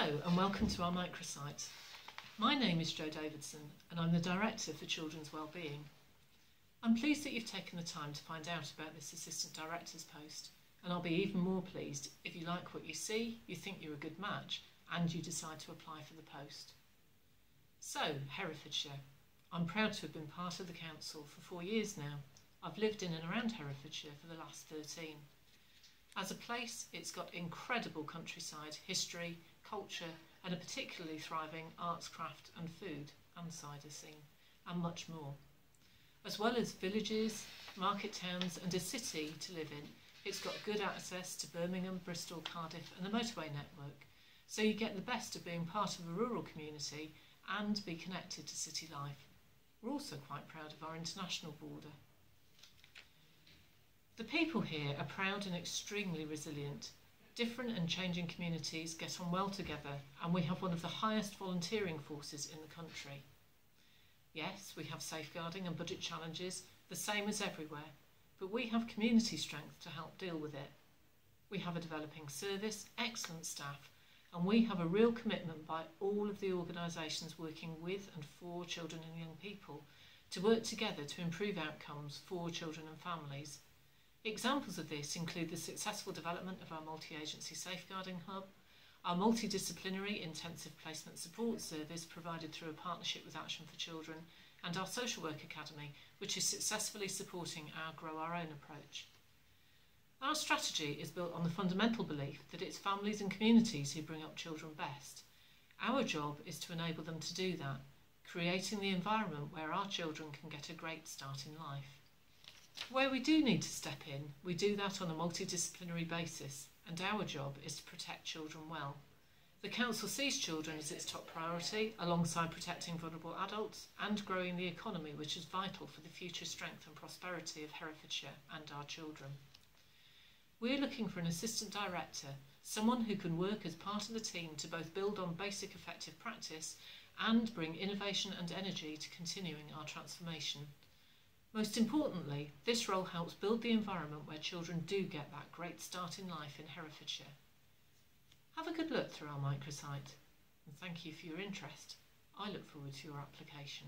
Hello and welcome to our microsite. My name is Jo Davidson and I'm the Director for Children's Wellbeing. I'm pleased that you've taken the time to find out about this Assistant Director's post and I'll be even more pleased if you like what you see, you think you're a good match and you decide to apply for the post. So, Herefordshire. I'm proud to have been part of the council for four years now. I've lived in and around Herefordshire for the last 13. As a place, it's got incredible countryside, history, culture, and a particularly thriving arts, craft, and food and cider scene, and much more. As well as villages, market towns, and a city to live in, it's got good access to Birmingham, Bristol, Cardiff, and the motorway network, so you get the best of being part of a rural community and be connected to city life. We're also quite proud of our international border. The people here are proud and extremely resilient. Different and changing communities get on well together and we have one of the highest volunteering forces in the country. Yes, we have safeguarding and budget challenges, the same as everywhere, but we have community strength to help deal with it. We have a developing service, excellent staff, and we have a real commitment by all of the organisations working with and for children and young people to work together to improve outcomes for children and families Examples of this include the successful development of our multi-agency safeguarding hub, our multidisciplinary intensive placement support service provided through a partnership with Action for Children, and our social work academy, which is successfully supporting our Grow Our Own approach. Our strategy is built on the fundamental belief that it's families and communities who bring up children best. Our job is to enable them to do that, creating the environment where our children can get a great start in life. Where we do need to step in, we do that on a multidisciplinary basis, and our job is to protect children well. The Council sees children as its top priority, alongside protecting vulnerable adults and growing the economy, which is vital for the future strength and prosperity of Herefordshire and our children. We're looking for an assistant director, someone who can work as part of the team to both build on basic effective practice and bring innovation and energy to continuing our transformation. Most importantly, this role helps build the environment where children do get that great start in life in Herefordshire. Have a good look through our microsite and thank you for your interest. I look forward to your application.